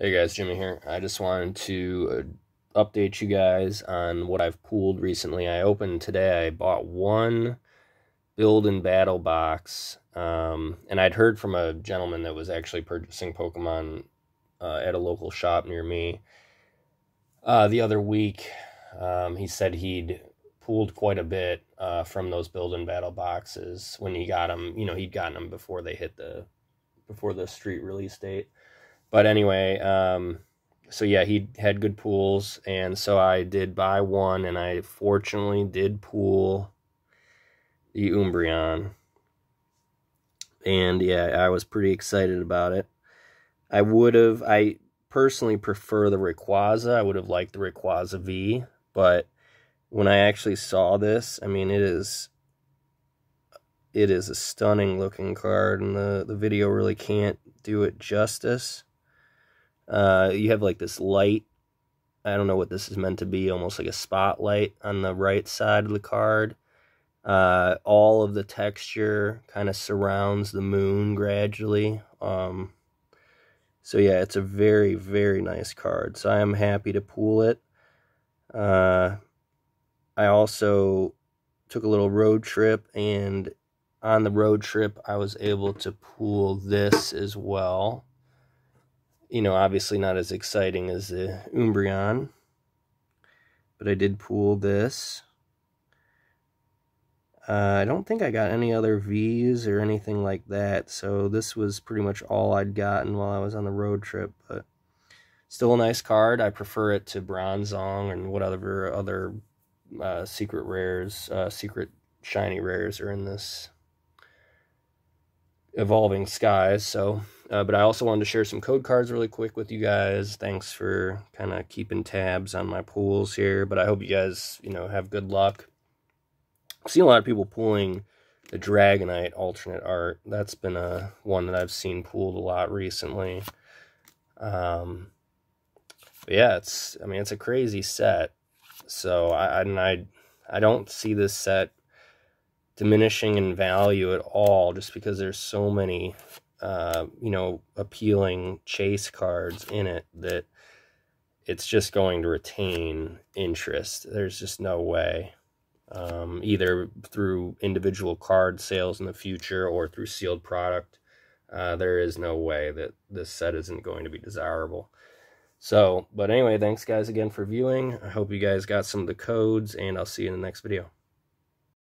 Hey guys, Jimmy here. I just wanted to uh, update you guys on what I've pulled recently. I opened today, I bought one build and battle box, um, and I'd heard from a gentleman that was actually purchasing Pokemon uh, at a local shop near me uh, the other week. Um, he said he'd pulled quite a bit uh, from those build and battle boxes when he got them. You know, he'd gotten them before they hit the before the street release date. But anyway, um, so yeah, he had good pools, and so I did buy one, and I fortunately did pool the Umbreon. And yeah, I was pretty excited about it. I would have, I personally prefer the Rayquaza. I would have liked the Rayquaza V, but when I actually saw this, I mean, it is it is a stunning looking card, and the, the video really can't do it justice. Uh, you have like this light. I don't know what this is meant to be, almost like a spotlight on the right side of the card. Uh, all of the texture kind of surrounds the moon gradually. Um, so yeah, it's a very, very nice card. So I am happy to pool it. Uh, I also took a little road trip and on the road trip I was able to pool this as well you know, obviously not as exciting as the Umbreon. But I did pool this. Uh, I don't think I got any other V's or anything like that. So this was pretty much all I'd gotten while I was on the road trip. But still a nice card. I prefer it to Bronzong and whatever other uh, secret rares, uh, secret shiny rares are in this evolving skies. So uh, but I also wanted to share some code cards really quick with you guys. Thanks for kind of keeping tabs on my pools here. But I hope you guys, you know, have good luck. I've seen a lot of people pulling the Dragonite alternate art. That's been a one that I've seen pooled a lot recently. Um, yeah, it's I mean it's a crazy set. So I and I I don't see this set diminishing in value at all just because there's so many uh, you know, appealing chase cards in it that it's just going to retain interest. There's just no way. Um, either through individual card sales in the future or through sealed product. Uh, there is no way that this set isn't going to be desirable. So, but anyway, thanks guys again for viewing. I hope you guys got some of the codes, and I'll see you in the next video.